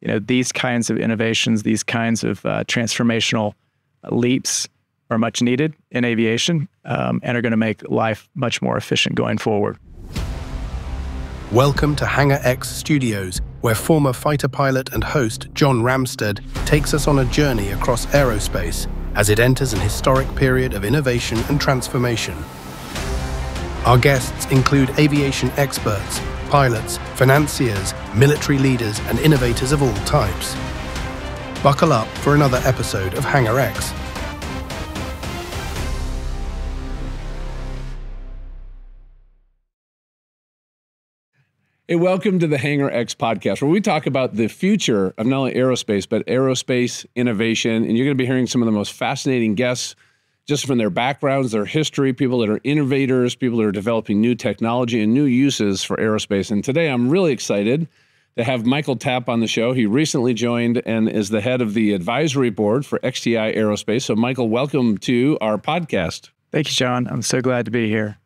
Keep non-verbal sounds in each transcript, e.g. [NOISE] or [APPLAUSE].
you know, these kinds of innovations, these kinds of uh, transformational leaps are much needed in aviation um, and are going to make life much more efficient going forward. Welcome to Hangar X Studios, where former fighter pilot and host John Ramstead takes us on a journey across aerospace as it enters an historic period of innovation and transformation. Our guests include aviation experts, pilots, financiers, military leaders, and innovators of all types. Buckle up for another episode of Hangar X. Hey, welcome to the Hangar X podcast, where we talk about the future of not only aerospace, but aerospace innovation. And you're going to be hearing some of the most fascinating guests just from their backgrounds, their history, people that are innovators, people that are developing new technology and new uses for aerospace. And today I'm really excited to have Michael Tapp on the show. He recently joined and is the head of the advisory board for XTI Aerospace. So, Michael, welcome to our podcast. Thank you, John. I'm so glad to be here.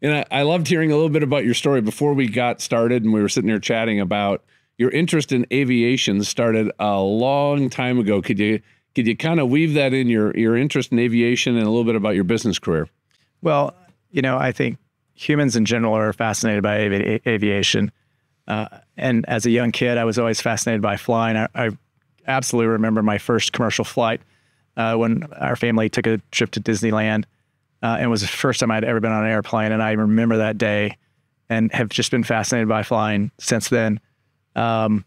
And I, I loved hearing a little bit about your story before we got started, and we were sitting here chatting about your interest in aviation started a long time ago. Could you could you kind of weave that in your your interest in aviation and a little bit about your business career? Well, you know, I think humans in general are fascinated by avi- aviation. Uh, and as a young kid, I was always fascinated by flying. I, I absolutely remember my first commercial flight uh, when our family took a trip to Disneyland uh, and it was the first time I'd ever been on an airplane. And I remember that day and have just been fascinated by flying since then. Um,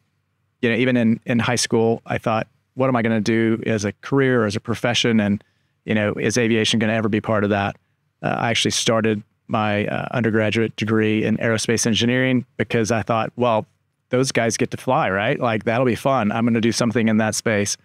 you know, even in, in high school, I thought, what am I going to do as a career, as a profession? And, you know, is aviation going to ever be part of that? Uh, I actually started my uh, undergraduate degree in aerospace engineering because I thought, well, those guys get to fly, right? Like that'll be fun. I'm going to do something in that space.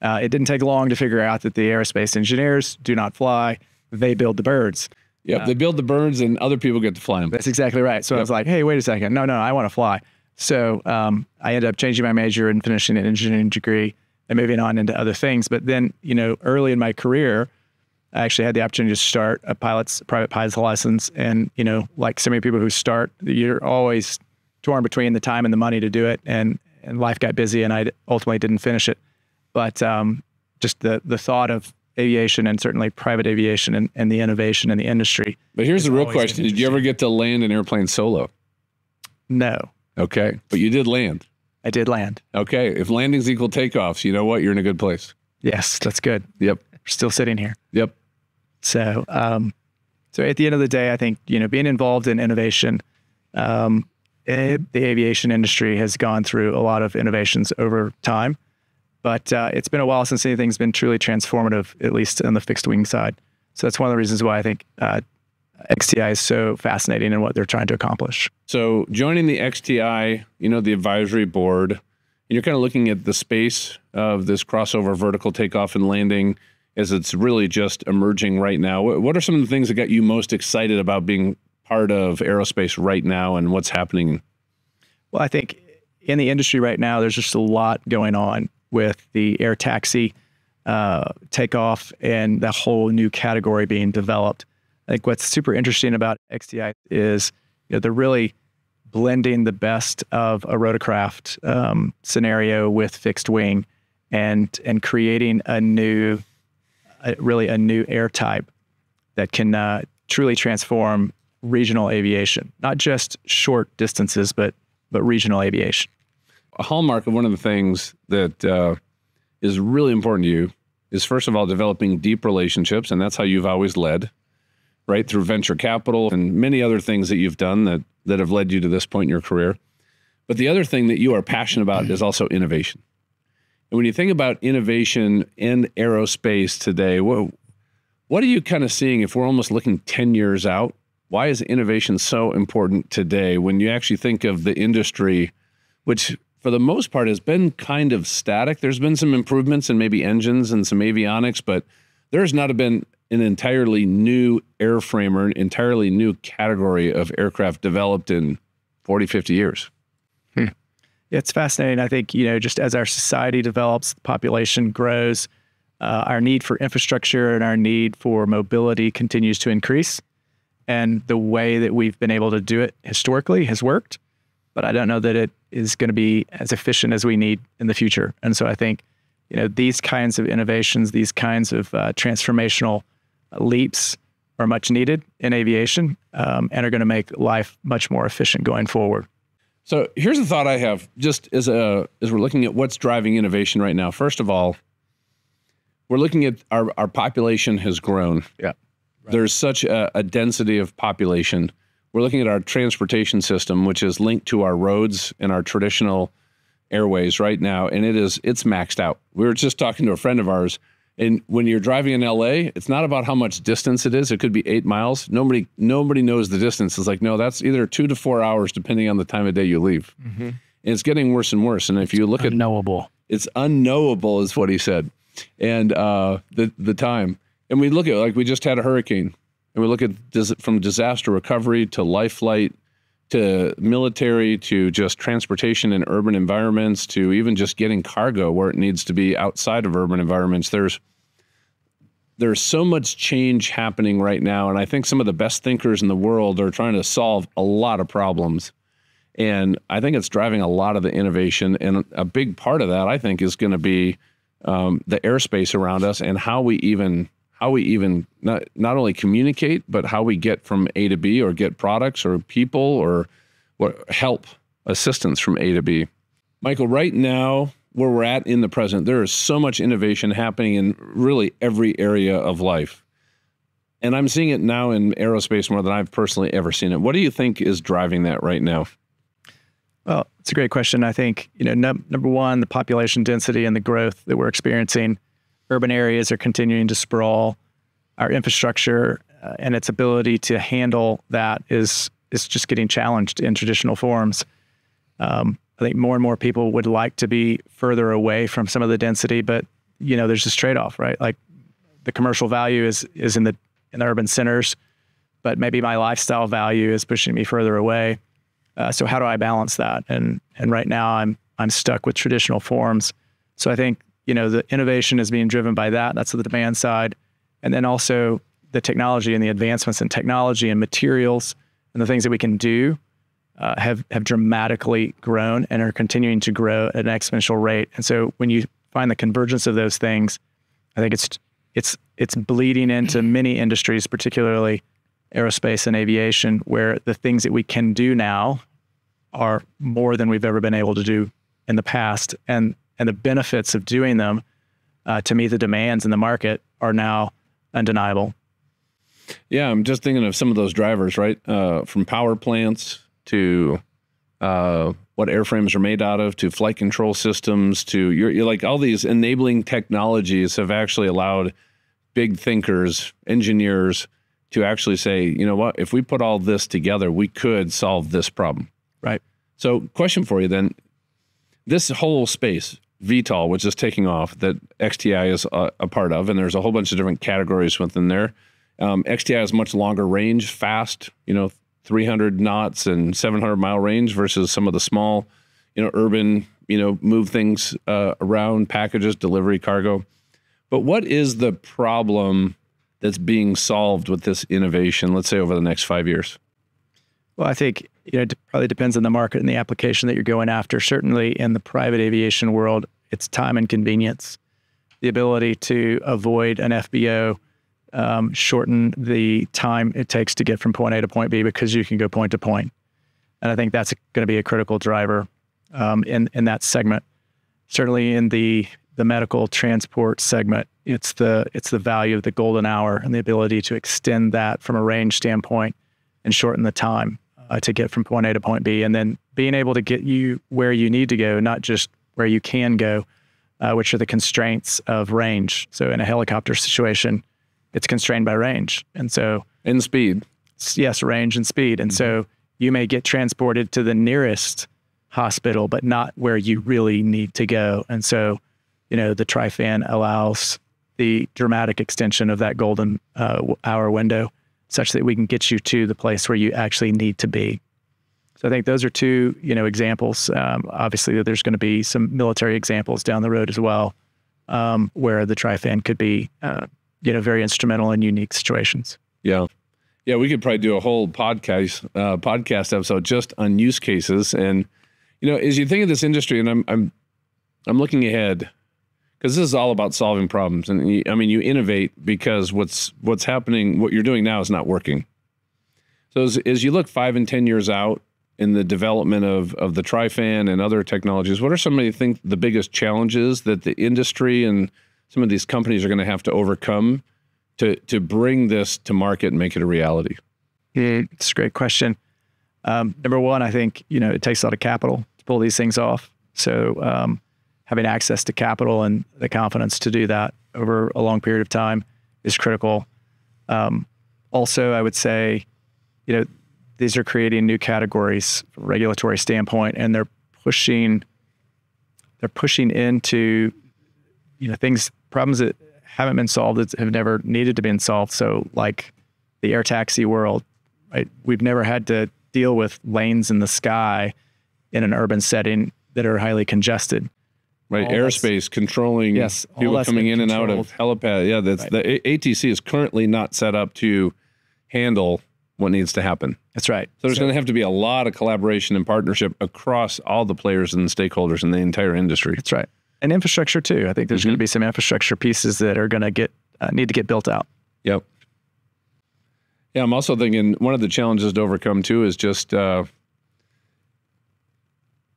Uh, it didn't take long to figure out that the aerospace engineers do not fly they build the birds. Yep, uh, they build the birds and other people get to fly them. That's exactly right. So yep. I was like, hey, wait a second. No, no, I want to fly. So um, I ended up changing my major and finishing an engineering degree and moving on into other things. But then, you know, early in my career, I actually had the opportunity to start a pilot's private pilot's license. And, you know, like so many people who start, you're always torn between the time and the money to do it. And, and life got busy and I ultimately didn't finish it. But um, just the, the thought of aviation and certainly private aviation and, and the innovation in the industry. But here's the real question Did you ever get to land an airplane solo? No. Okay. But you did land. I did land. Okay. If landings equal takeoffs, you know what? You're in a good place. Yes, that's good. Yep. We're still sitting here. Yep. So, um, so at the end of the day, I think you know being involved in innovation, um, it, the aviation industry has gone through a lot of innovations over time. But uh, it's been a while since anything's been truly transformative, at least on the fixed wing side. So that's one of the reasons why I think uh, XTI is so fascinating in what they're trying to accomplish. So joining the XTI, you know, the advisory board, and you're kind of looking at the space of this crossover vertical takeoff and landing as it's really just emerging right now. What are some of the things that got you most excited about being part of aerospace right now and what's happening? Well, I think in the industry right now, there's just a lot going on with the air taxi uh, takeoff and the whole new category being developed. I think what's super interesting about XTI is you know, they're really blending the best of a rotorcraft um, scenario with fixed wing and and creating a new really a new air type that can uh, truly transform regional aviation. Not just short distances but but regional aviation. A hallmark of one of the things that uh, is really important to you is first of all developing deep relationships, and that's how you've always led, right through venture capital and many other things that you've done that that have led you to this point in your career. But the other thing that you are passionate about is also innovation. And when you think about innovation in aerospace today, what what are you kind of seeing if we're almost looking 10 years out? Why is innovation so important today when you actually think of the industry, which for the most part has been kind of static. There's been some improvements in maybe engines and some avionics, but there's not been an entirely new airframe or an entirely new category of aircraft developed in 40, 50 years. Hmm. It's fascinating. I think, you know, just as our society develops, the population grows, uh, our need for infrastructure and our need for mobility continues to increase. And the way that we've been able to do it historically has worked but I don't know that it is going to be as efficient as we need in the future. And so I think, you know, these kinds of innovations, these kinds of uh, transformational leaps are much needed in aviation um, and are going to make life much more efficient going forward. So here's a thought I have, just as a as we're looking at what's driving innovation right now. First of all, we're looking at our our population has grown. Yeah, right. there's such a, a density of population. We're looking at our transportation system, which is linked to our roads and our traditional airways right now, and it is it's maxed out. We were just talking to a friend of ours and when you're driving in LA, it's not about how much distance it is. It could be eight miles. Nobody nobody knows the distance. It's like no, that's either two to four hours depending on the time of day you leave. Mm-hmm. And it's getting worse and worse. And if you look at unknowable. at it's unknowable, is what he said. And uh, the the time. And we look at like we just had a hurricane, and we look at this from disaster recovery to life flight to military to just transportation in urban environments to even just getting cargo where it needs to be outside of urban environments. There's there's so much change happening right now and i think some of the best thinkers in the world are trying to solve a lot of problems. And i think it's driving a lot of the innovation and a big part of that i think is going to be um, the airspace around us and how we even how we even not not only communicate, but how we get from A to B or get products or people or what help assistance from A to B. Michael, right now where we're at in the present, there is so much innovation happening in really every area of life. And I'm seeing it now in aerospace more than I've personally ever seen it. What do you think is driving that right now? Well, it's a great question. I think, you know, num- number one, the population density and the growth that we're experiencing urban areas are continuing to sprawl. Our infrastructure uh, and its ability to handle that is is just getting challenged in traditional forms. Um, I think more and more people would like to be further away from some of the density, but you know, there's this trade-off, right? Like the commercial value is is in the in the urban centers, but maybe my lifestyle value is pushing me further away. Uh, so how do I balance that? And and right now I'm I'm stuck with traditional forms. So I think you know, the innovation is being driven by that. That's the demand side. And then also the technology and the advancements in technology and materials and the things that we can do uh, have have dramatically grown and are continuing to grow at an exponential rate. And so when you find the convergence of those things, I think it's it's it's bleeding into [CLEARS THROAT] many industries, particularly aerospace and aviation, where the things that we can do now are more than we've ever been able to do in the past. And and the benefits of doing them uh, to meet the demands in the market are now undeniable. Yeah, I'm just thinking of some of those drivers, right? Uh, from power plants to uh, what airframes are made out of, to flight control systems, to you're, you're like all these enabling technologies have actually allowed big thinkers, engineers, to actually say, you know what, if we put all this together, we could solve this problem. Right. So, question for you then: this whole space, VTOL, which is taking off, that XTI is a, a, part of, and there's a whole bunch of different categories within there. Um, XTI is much longer range, fast, you know, 300 knots and 700 mile range versus some of the small, you know, urban, you know, move things uh, around, packages, delivery, cargo. But what is the problem that's being solved with this innovation, let's say over the next five years? Well, I think you know, it probably depends on the market and the application that you're going after. Certainly in the private aviation world, it's time and convenience, the ability to avoid an FBO, um, shorten the time it takes to get from point A to point B because you can go point to point. And I think that's going to be a critical driver um, in in that segment. Certainly in the the medical transport segment, it's the it's the value of the golden hour and the ability to extend that from a range standpoint and shorten the time uh, to get from point A to point B, and then being able to get you where you need to go, not just where you can go, uh, which are the constraints of range. So in a helicopter situation, it's constrained by range, and so in speed. Yes, range and speed, and mm-hmm. so you may get transported to the nearest hospital, but not where you really need to go. And so, you know, the TriFan allows the dramatic extension of that golden uh, hour window such that we can get you to the place where you actually need to be. So I think those are two, you know, examples. Um, obviously, there's going to be some military examples down the road as well, um, where the TriFan could be, uh, you know, very instrumental in unique situations. Yeah, Yeah, we could probably do a whole podcast uh, podcast episode just on use cases. And you know, as you think of this industry, and I'm I'm I'm looking ahead because this is all about solving problems. And you, I mean, you innovate because what's what's happening, what you're doing now is not working. So as, as you look five and ten years out in the development of of the TriFan and other technologies, what are some of the think the biggest challenges that the industry and some of these companies are going to have to overcome to to bring this to market and make it a reality? Yeah, it's a great question. Um, number one, I think you know it takes a lot of capital to pull these things off. So um, having access to capital and the confidence to do that over a long period of time is critical. Um, also, I would say, you know, these are creating new categories from a regulatory standpoint, and they're pushing they're pushing into you know things problems that haven't been solved that have never needed to be solved. So like the air taxi world, right? We've never had to deal with lanes in the sky in an urban setting that are highly congested. Right, All airspace controlling Yes, people coming in and out of helipad. Yeah, that's Right. the ATC is currently not set up to handle what needs to happen. That's right. So there's going to have to be a lot of collaboration and partnership across all the players and stakeholders in the entire industry. That's right. And infrastructure too. I think there's going to be some infrastructure pieces that are going to get uh, need to get built out. Yep. Yeah, I'm also thinking one of the challenges to overcome too is just uh,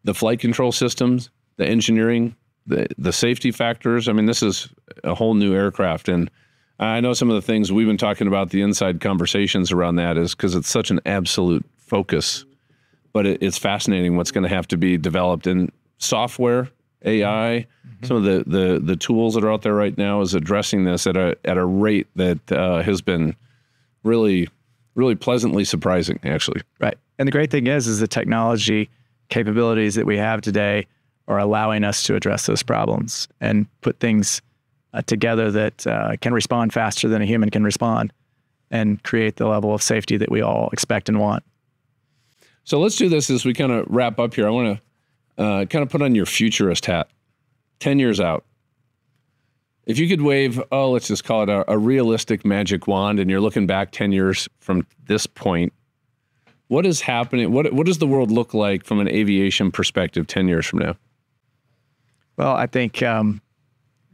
the flight control systems, the engineering, the the safety factors. I mean, this is a whole new aircraft, and I know some of the things we've been talking about. The inside conversations around that is because it's such an absolute focus, but it, it's fascinating what's going to have to be developed in software, AI. Some of the, the the tools that are out there right now is addressing this at a at a rate that uh, has been really really pleasantly surprising. Actually, Right. And the great thing is, is the technology capabilities that we have today are allowing us to address those problems and put things uh, together that uh, can respond faster than a human can respond and create the level of safety that we all expect and want. so let's do this as we kind of wrap up here. I want to uh, kind of put on your futurist hat. Ten years out, if you could wave, oh, let's just call it a, a realistic magic wand, and you're looking back ten years from this point, what is happening? What what does the world look like from an aviation perspective ten years from now? Well, I think um,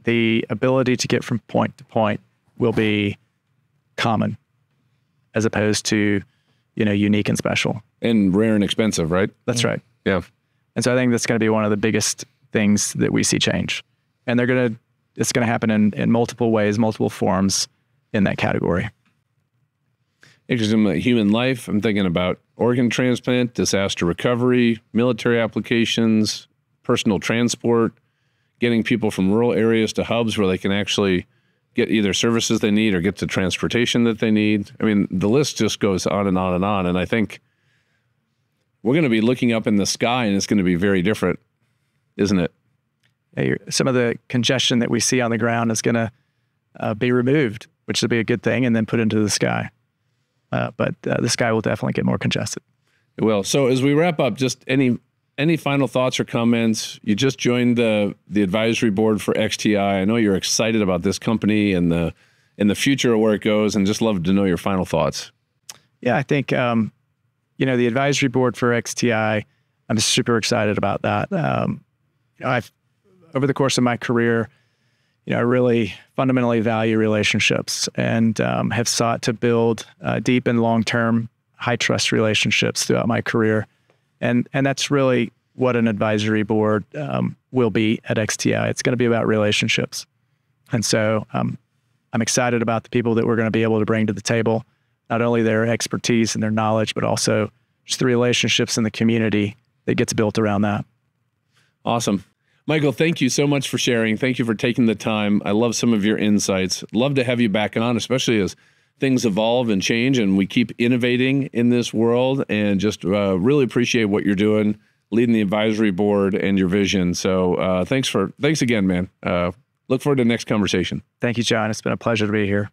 the ability to get from point to point will be common as opposed to, you know, unique and special. And rare and expensive, right? That's right. Yeah. And so I think that's going to be one of the biggest things that we see change. And they're going to, it's going to happen in, in multiple ways, multiple forms in that category. Interesting about human life. I'm thinking about organ transplant, disaster recovery, military applications, personal transport, getting people from rural areas to hubs where they can actually get either services they need or get the transportation that they need. I mean, the list just goes on and on and on. And I think we're going to be looking up in the sky and it's going to be very different, isn't it? Yeah, Some of the congestion that we see on the ground is going to uh, be removed, which will be a good thing, and then put into the sky. Uh, but uh, the sky will definitely get more congested. It will. So as we wrap up, just any any final thoughts or comments? You just joined the the advisory board for XTI. I know you're excited about this company and the in the future of where it goes, and just love to know your final thoughts. Yeah, I think um, you know the advisory board for XTI. I'm super excited about that. Um, you know, I've over the course of my career, you know, I really fundamentally value relationships and um, have sought to build uh, deep and long-term, high trust relationships throughout my career, and and that's really what an advisory board um, will be at XTI. It's going to be about relationships, and so um, I'm excited about the people that we're going to be able to bring to the table not only their expertise and their knowledge, but also just the relationships in the community that gets built around that. Awesome. Michael, thank you so much for sharing. Thank you for taking the time. I love some of your insights. Love to have you back on, especially as things evolve and change and we keep innovating in this world and just uh, really appreciate what you're doing leading the advisory board and your vision so uh, thanks for thanks again man uh, look forward to the next conversation Thank you, John. It's been a pleasure to be here.